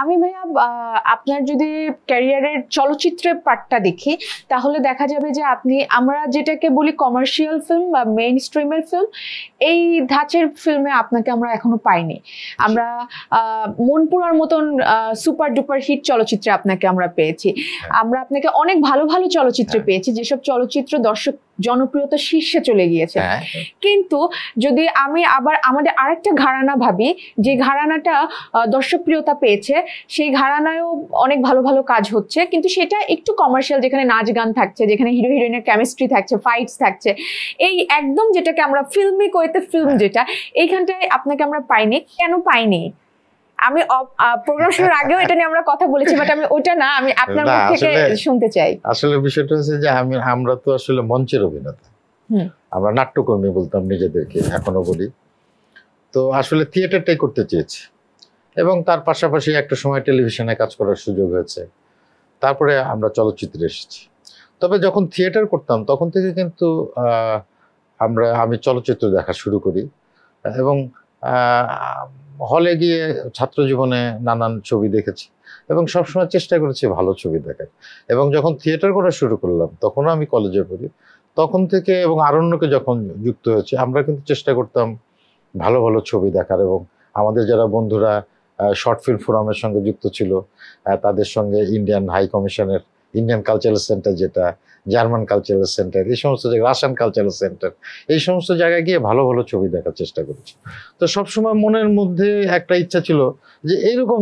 আমি ভাইয়া আপনার যদি ক্যারিয়ারের চলচ্চিত্রের পার্টটা দেখি তাহলে দেখা যাবে যে আপনি আমরা যেটাকে বলি কমার্শিয়াল ফিল্ম বা মেইন স্ট্রিমের ফিল্ম এই ধাঁচের ফিল্মে আপনাকে আমরা এখনও পাইনি। আমরা মনপুরার মতন সুপার ডুপার হিট চলচ্চিত্রে আপনাকে আমরা পেয়েছি। আমরা আপনাকে অনেক ভালো ভালো চলচ্চিত্রে হ্যাঁ। পেয়েছি যেসব চলচ্চিত্র দর্শক জনপ্রিয়তা শীর্ষে চলে গিয়েছে। হ্যাঁ কিন্তু যদি আমি আবার আমাদের আরেকটা ঘরানা ভাবি যে ঘরানাটা আহ, দর্শকপ্রিয়তা পেয়েছে সেই ঘরানায়ও অনেক ভালো ভালো কাজ হচ্ছে। কিন্তু সেটা একটু কমার্শিয়াল যেখানে নাচ গান থাকছে যেখানে হিরো হিরোইনের কেমিস্ট্রি থাকছে ফাইটস থাকছে। এই একদম যেটাকে আমরা ফিল্মি কইতে ফিল্ম যেটা এইখানটায় আপনাকে আমরা পাইনি। কেন পাইনি? আমি প্রোগ্রাম শুরুর আগেও এটা নিয়ে আমরা কথা বলেছি বাট আমি ওটা না আমি আপনার মুখ থেকে শুনতে চাই। আসলে বিষয়টা হচ্ছে যে আমি আমরা তো আসলে মঞ্চের অভিনেতা। আমরা নাট্যকর্মী বলতাম নিজেদেরকে এখনও বলি। তো আসলে থিয়েটারটাই করতে চেয়েছি। এবং তার পাশাপাশি একটা সময় টেলিভিশনে কাজ করার সুযোগ হয়েছে। তারপরে আমরা চলচ্চিত্রে এসেছি। তবে যখন থিয়েটার করতাম, তখন থেকে কিন্তু আমরা, আমি চলচ্চিত্র দেখা শুরু করি এবং হলে গিয়ে ছাত্র জীবনে নানান ছবি দেখেছি এবং সবসময় চেষ্টা করেছি ভালো ছবি দেখার। এবং যখন থিয়েটার করা শুরু করলাম, তখনও আমি কলেজে পড়ি। তখন থেকে এবং আরণ্যকে যখন যুক্ত হয়েছে, আমরা কিন্তু চেষ্টা করতাম ভালো ভালো ছবি দেখার এবং আমাদের যারা বন্ধুরা শর্ট ফিল্ম ফোরামের সঙ্গে যুক্ত ছিল। তাদের সঙ্গে ইন্ডিয়ান হাই কমিশনের ইন্ডিয়ান কালচারাল সেন্টার যেটা জার্মান কালচারাল সেন্টার এই সমস্ত জায়গায় রাশিয়ান কালচারাল সেন্টার এই সমস্ত জায়গায় গিয়ে ভালো ভালো ছবি দেখার চেষ্টা করেছি। তো সবসময় মনের মধ্যে একটা ইচ্ছা ছিল যে এইরকম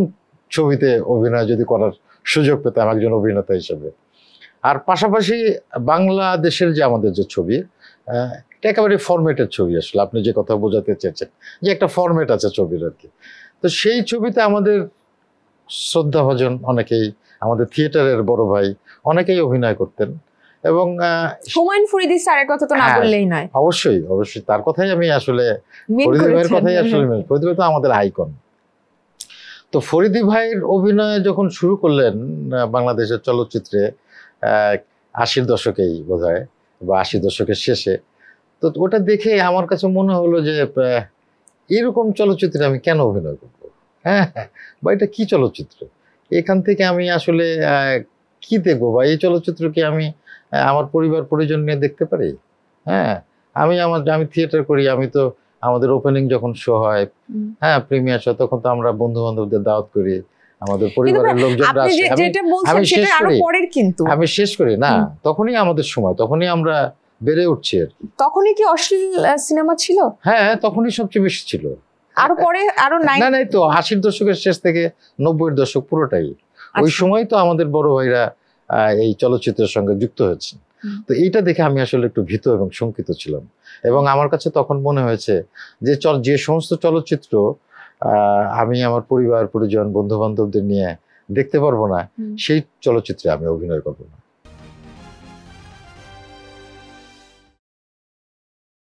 ছবিতে অভিনয় যদি করার সুযোগ পেতাম একজন অভিনেতা হিসেবে। আর পাশাপাশি বাংলাদেশের যে আমাদের যে ছবি এটা একেবারে ফরম্যাটের ছবি আসলে। আপনি যে কথা বোঝাতে চেয়েছেন যে একটা ফরম্যাট আছে ছবির আর কি। তো সেই ছবিতে আমাদের শ্রদ্ধাভাজন অনেকেই আমাদের থিয়েটারের বড় ভাই অনেকেই অভিনয় করতেন এবং হুমায়ুন ফরিদি স্যারের কথা তো না হ্যাঁ। বললেই নয় অবশ্যই অবশ্যই তার কথাই আমি আসলে ফরিদি ভাইয়ের কথাই আসলে ফরিদি ভাই তো আমাদের আইকন তো ফরিদি ভাইয়ের অভিনয় যখন শুরু করলেন বাংলাদেশের চলচ্চিত্রে আশির দশকেই বোধ হয় বা আশি দশকের শেষে তো ওটা দেখে আমার কাছে মনে হলো যে এরকম চলচ্চিত্রে আমি কেন অভিনয় করব? হ্যাঁ হ্যাঁ, বা এটা কি চলচ্চিত্র? এখান থেকে আমি আসলে কি দেখব? বা এই চলচ্চিত্র কি আমি আমার পরিবার পরিজন নিয়ে দেখতে পারি? হ্যাঁ আমি আমার আমি থিয়েটার করি আমি তো আমাদের ওপেনিং যখন শো হয় হ্যাঁ প্রিমিয়ার শো তখন তো আমরা বন্ধু বান্ধবদের দাওয়াত করি আমাদের পরিবারের লোকজনরা আসে। আমি শেষ করি। কিন্তু। আমি শেষ করি না তখনই আমাদের সময় তখনই আমরা বেড়ে উঠছে আর কি। তখনই কি অশ্লীল সিনেমা ছিল? হ্যাঁ তখনই সবচেয়ে বেশি ছিল। আরও পরে? আরও নাই? না নাই তো আশির দশকের শেষ থেকে নব্বইয়ের দশক পুরোটাই। ওই আচ্ছা। সময় তো আমাদের বড় ভাইরা এই চলচ্চিত্রের সঙ্গে যুক্ত হয়েছে। তো এইটা দেখে আমি আসলে একটু ভীত এবং শঙ্কিত ছিলাম। এবং আমার কাছে তখন মনে হয়েছে যে চল যে সমস্ত চলচ্চিত্র আহ, আমি আমার পরিবার পরিজন বন্ধু বান্ধবদের নিয়ে দেখতে পারব না সেই চলচ্চিত্রে আমি অভিনয় করব না।